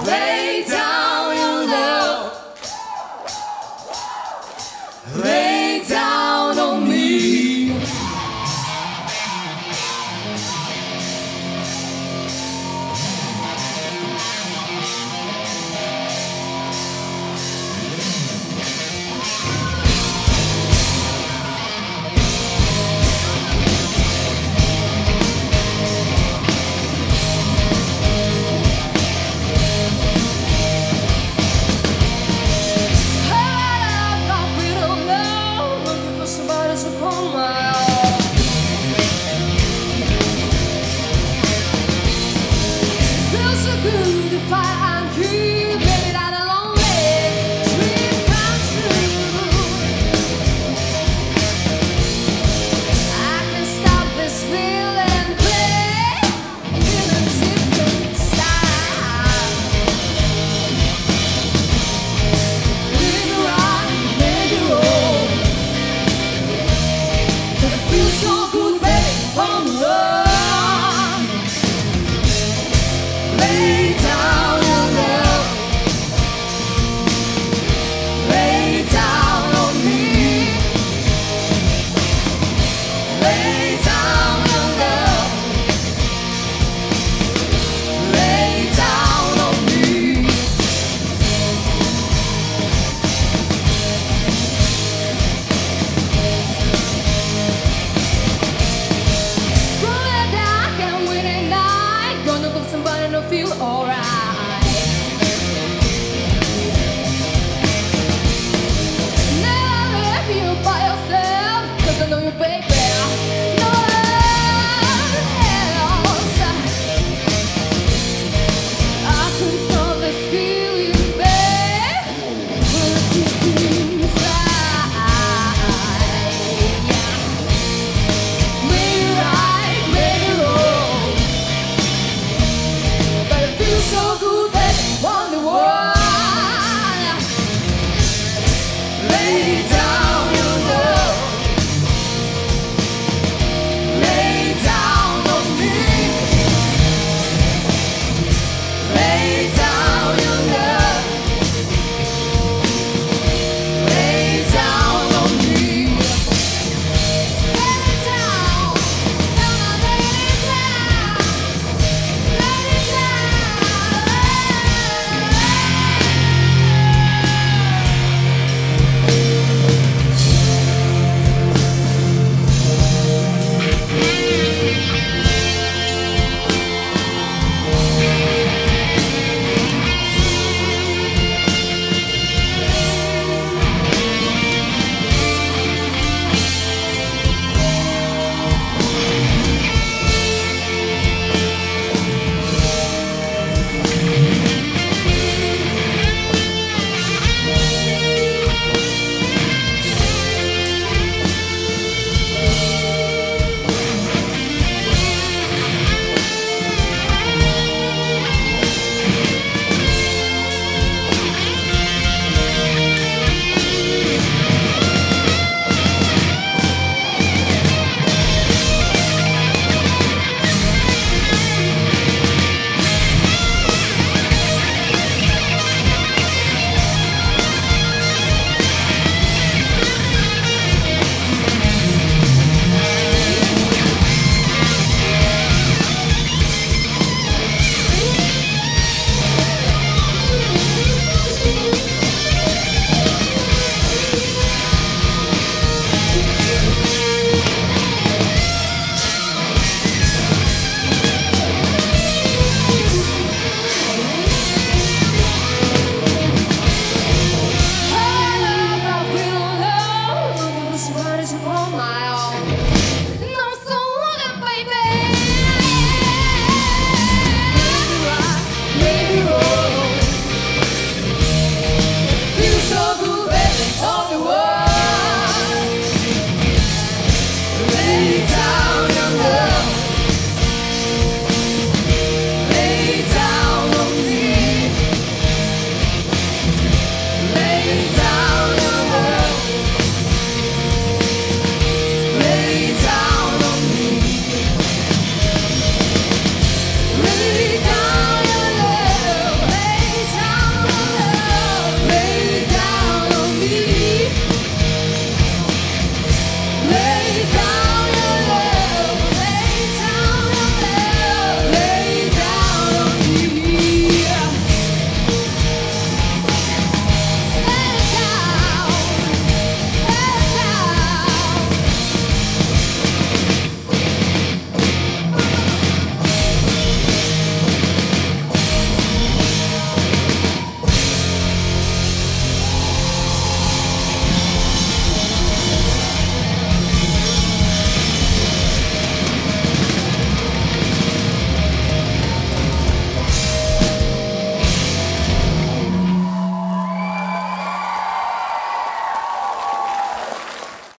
Lay down